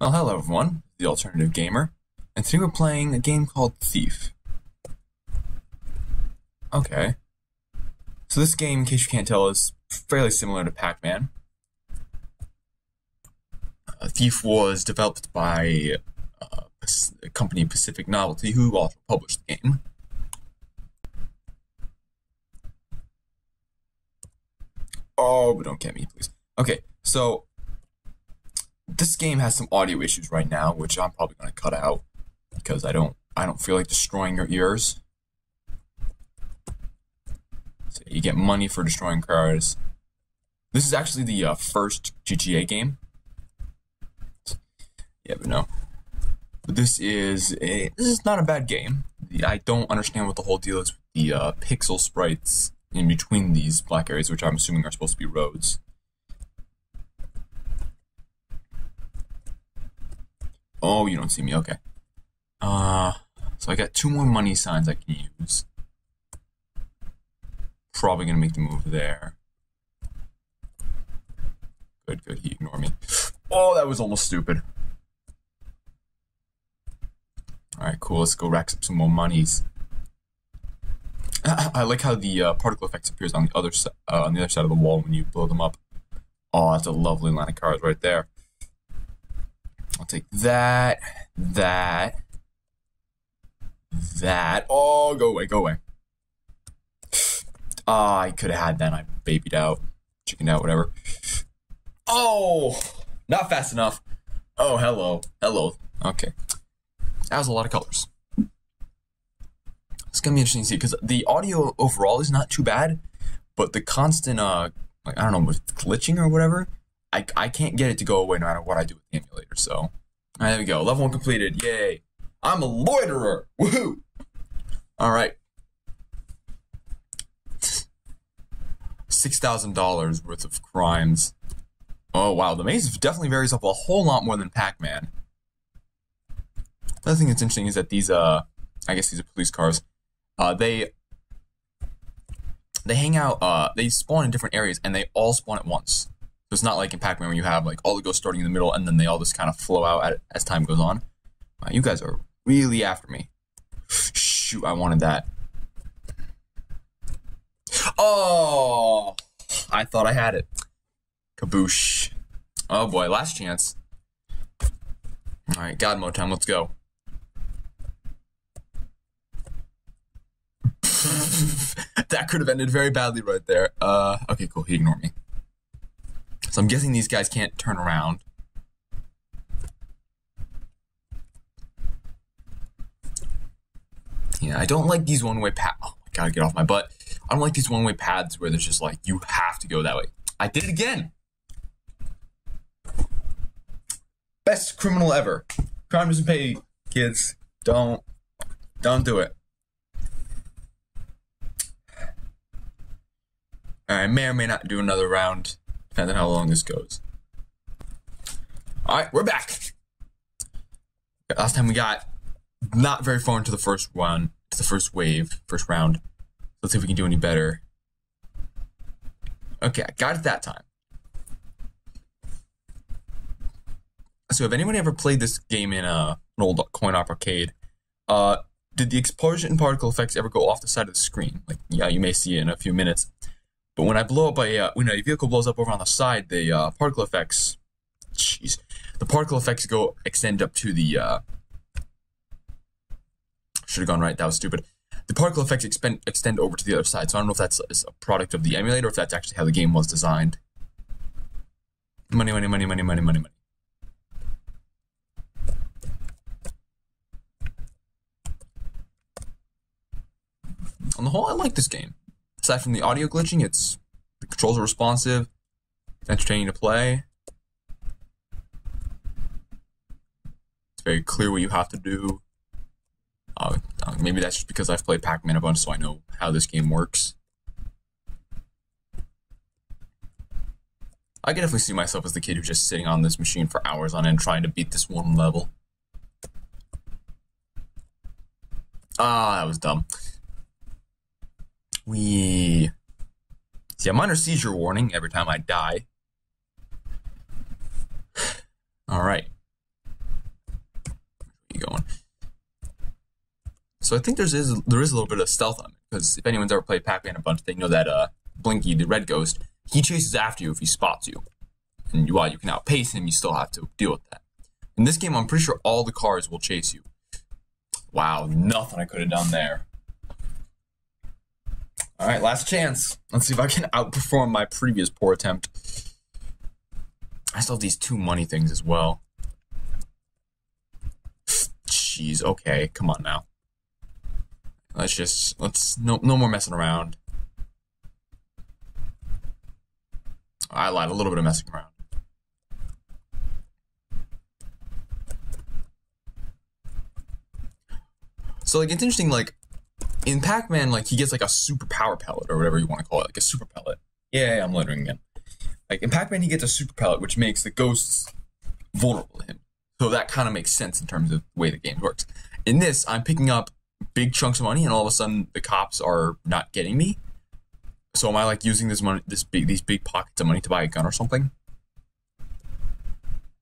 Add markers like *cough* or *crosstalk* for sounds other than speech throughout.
Well, hello everyone, the Alternative Gamer, and today we're playing a game called Thief. Okay. So this game, in case you can't tell, is fairly similar to Pac-Man. Uh, Thief was developed by uh, a company Pacific Novelty, who also published the game. Oh, but don't get me, please. Okay, so this game has some audio issues right now, which I'm probably going to cut out because I don't I don't feel like destroying your ears. So you get money for destroying cars. This is actually the uh, first GTA game. Yeah, but no. But this is a this is not a bad game. I don't understand what the whole deal is with the uh, pixel sprites in between these black areas, which I'm assuming are supposed to be roads. Oh, you don't see me. Okay. Uh, so I got two more money signs I can use. Probably gonna make the move there. Good, good. He ignored me. Oh, that was almost stupid. All right, cool. Let's go rack up some more monies. *coughs* I like how the uh, particle effects appears on the other uh, on the other side of the wall when you blow them up. Oh, that's a lovely line of cars right there. I'll take that, that, that. Oh, go away, go away. Ah, oh, I could have had that. I babied out, chickened out, whatever. Oh, not fast enough. Oh, hello, hello. Okay, that was a lot of colors. It's gonna be interesting to see because the audio overall is not too bad, but the constant, uh, like I don't know, glitching or whatever, I, I can't get it to go away no matter what I do with the emulator. So, right, there we go. Level one completed. Yay! I'm a loiterer. Woohoo! All right. Six thousand dollars worth of crimes. Oh wow, the maze definitely varies up a whole lot more than Pac-Man. Another thing that's interesting is that these, uh, I guess these are police cars. Uh, they they hang out. Uh, they spawn in different areas, and they all spawn at once it's not like in Pac-Man where you have like all the ghosts starting in the middle and then they all just kind of flow out at, as time goes on. Wow, you guys are really after me. Shoot, I wanted that. Oh, I thought I had it. Kaboosh. Oh boy, last chance. All right, God mode time. Let's go. *laughs* that could have ended very badly right there. Uh, okay, cool. He ignored me. So I'm guessing these guys can't turn around. Yeah, I don't like these one-way paths. Oh my god, get off my butt. I don't like these one-way paths where there's just like, you have to go that way. I did it again. Best criminal ever. Crime doesn't pay, kids. Don't, don't do it. I may or may not do another round. Depending on how long this goes. Alright, we're back. Last time we got not very far into the first one, to the first wave, first round. Let's see if we can do any better. Okay, I got it that time. So, have anyone ever played this game in a, uh, an old coin op arcade? Uh, did the explosion particle effects ever go off the side of the screen? Like, yeah, you may see it in a few minutes. But when I blow up a uh, when a vehicle blows up over on the side, the uh, particle effects, jeez, the particle effects go extend up to the. Uh, should have gone right. That was stupid. The particle effects expend, extend over to the other side. So I don't know if that's a product of the emulator or if that's actually how the game was designed. Money, money, money, money, money, money, money. On the whole, I like this game. Aside from the audio glitching, it's the controls are responsive, entertaining to play. It's very clear what you have to do. Uh, uh, maybe that's just because I've played Pac-Man a bunch, so I know how this game works. I can definitely see myself as the kid who's just sitting on this machine for hours on end trying to beat this one level. Ah, that was dumb we see I'm under seizure warning every time I die. All right. Where you going? So I think there's is there is a little bit of stealth on it because if anyone's ever played Pac-Man a bunch, they know that uh, Blinky, the red ghost, he chases after you if he spots you, and while you can outpace him, you still have to deal with that. In this game, I'm pretty sure all the cars will chase you. Wow, nothing I could have done there. All right, last chance. Let's see if I can outperform my previous poor attempt. I still have these two money things as well. Jeez, okay, come on now. Let's just let's no no more messing around. I lied, a little bit of messing around. So like it's interesting, like in Pac-Man, like he gets like a super power pellet or whatever you want to call it, like a super pellet. Yeah, I'm lettering again. Like in Pac-Man, he gets a super pellet, which makes the ghosts vulnerable to him. So that kind of makes sense in terms of the way the game works. In this, I'm picking up big chunks of money, and all of a sudden the cops are not getting me. So am I like using this money, this big, these big pockets of money to buy a gun or something?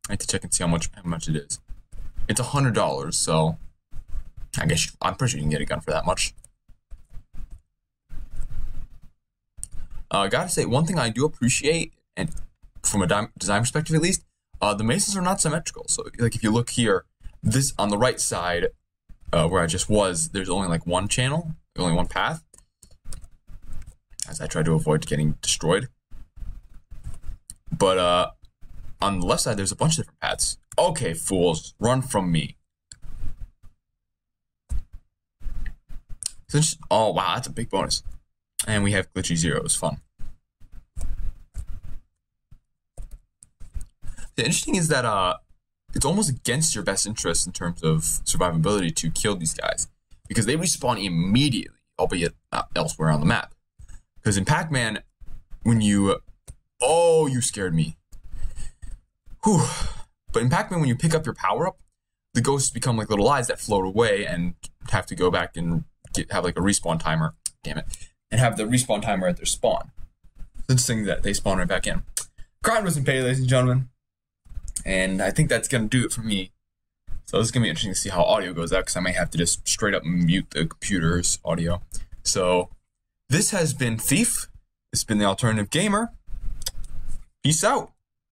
I have to check and see how much how much it is. It's a hundred dollars, so I guess you, I'm pretty sure you can get a gun for that much. Uh, I gotta say, one thing I do appreciate, and from a design perspective at least, uh, the mazes are not symmetrical. So, like, if you look here, this on the right side, uh, where I just was, there's only like one channel, only one path, as I try to avoid getting destroyed. But uh, on the left side, there's a bunch of different paths. Okay, fools, run from me. Oh wow, that's a big bonus. And we have glitchy zeros, fun. The interesting is that uh, it's almost against your best interest in terms of survivability to kill these guys because they respawn immediately, albeit not elsewhere on the map. Because in Pac-Man, when you, oh, you scared me. Whew. But in Pac-Man, when you pick up your power up, the ghosts become like little eyes that float away and have to go back and get, have like a respawn timer. Damn it, and have the respawn timer at their spawn. It's interesting that they spawn right back in. Crime in pay, ladies and gentlemen. And I think that's going to do it for me. So this is going to be interesting to see how audio goes out because I might have to just straight up mute the computer's audio. So this has been Thief. It's been the Alternative Gamer. Peace out.